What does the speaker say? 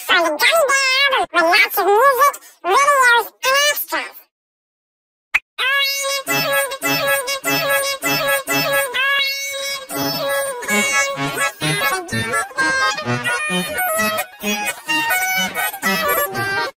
for the gun with lots of music, videos, and extras. Thank you.